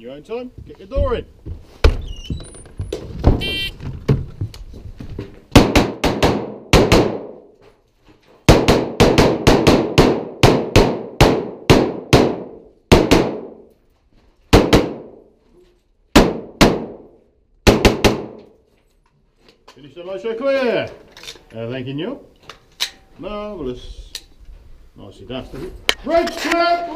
your own time, get your door in. Finish the light show clear. Uh, thanking you. Marvellous. Nicely done. Red clap!